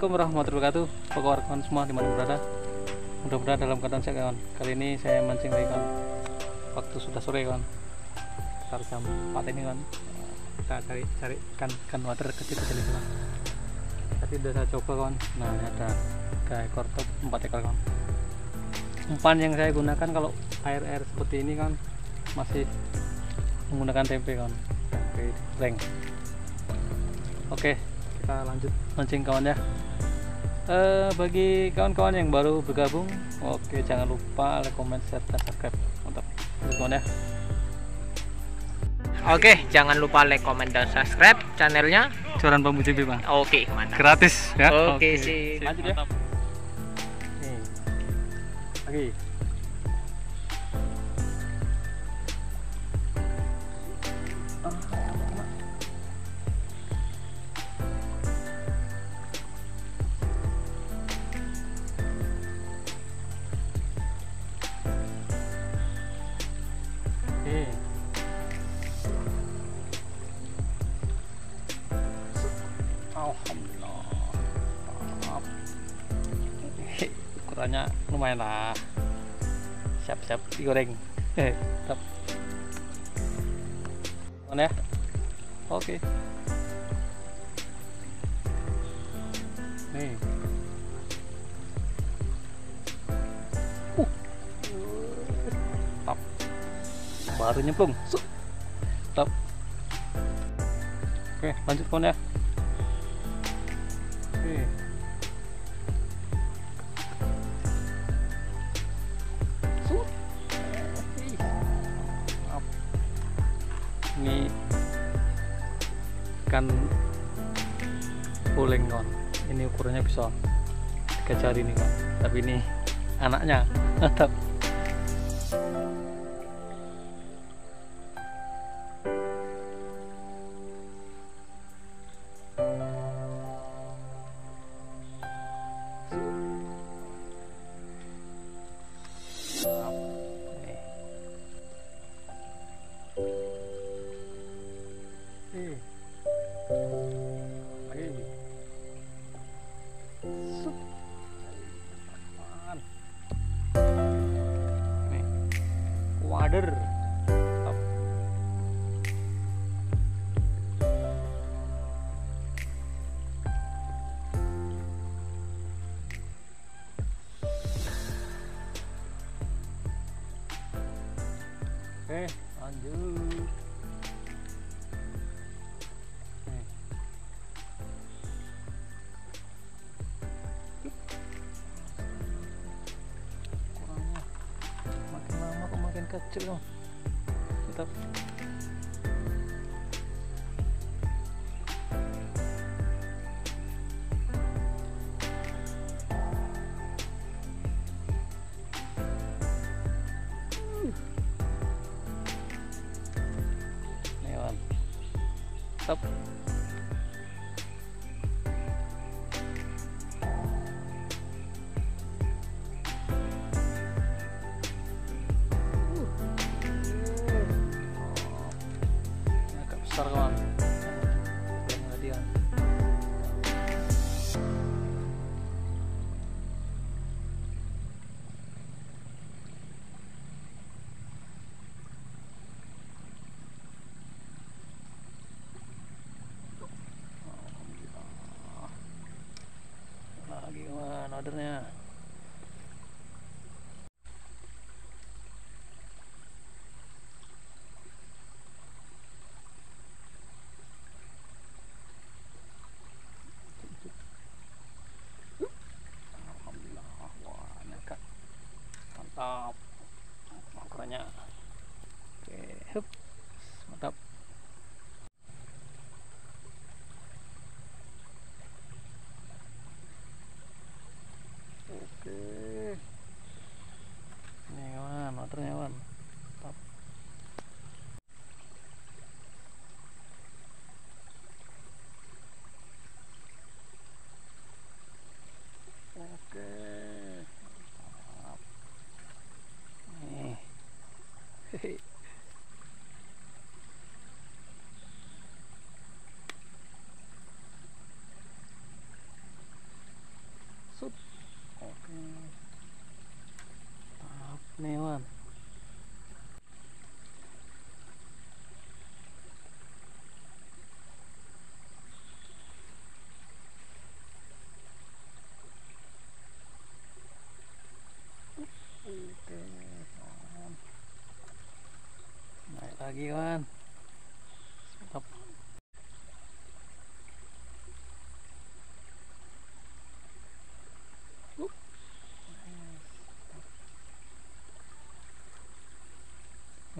Assalamualaikum warahmatullahi wabarakatuh. Pokok kawan semua di mana berada? Mudah-mudahan dalam keadaan sehat kawan. Kali ini saya mancing lagi kawan. Waktu sudah sore kawan. Sekitar jam 4 ini kawan. Kita cari cari ikan ikan water kecil-kecil itu kawan. Tadi udah saya coba kawan. Nah ini ada tiga ekor top 4 ekor kawan. Umpan yang saya gunakan kalau air-air seperti ini kan Masih menggunakan tempe kawan. Tempe reng. Oke kita lanjut mancing kawan ya eh, bagi kawan-kawan yang baru bergabung oke jangan lupa like, comment, share, dan subscribe mantap kawan ya Oke, jangan lupa like, comment, dan subscribe channelnya. curan bambu JB bang Oke, mantap. gratis ya Oke, sip. lanjut ya Mantap. Oke. Ukurannya lumayan lah. Siap-siap digoreng. Eh, tetap. Mana ya? Oke. Nih. Uh. Tap. Baru nyemplung. Tap. Oke, lanjut kawan ya. Oke. Su- ikan boleng kawan. Ini ukurannya bisa tiga jari nih kawan. Tapi ini anaknya. Mantap. Stop. Oke, lanjut. Kecil dong. Tetap. Stop. Ordernya. 돼. 숯. 오케이. 아, 매원. Lagi kawan Mantap.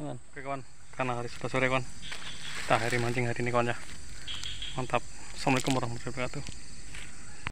Oke kawan, karena hari sudah sore kawan, kita akhiri mancing hari ini kawan ya. Mantap. Assalamualaikum warahmatullahi wabarakatuh.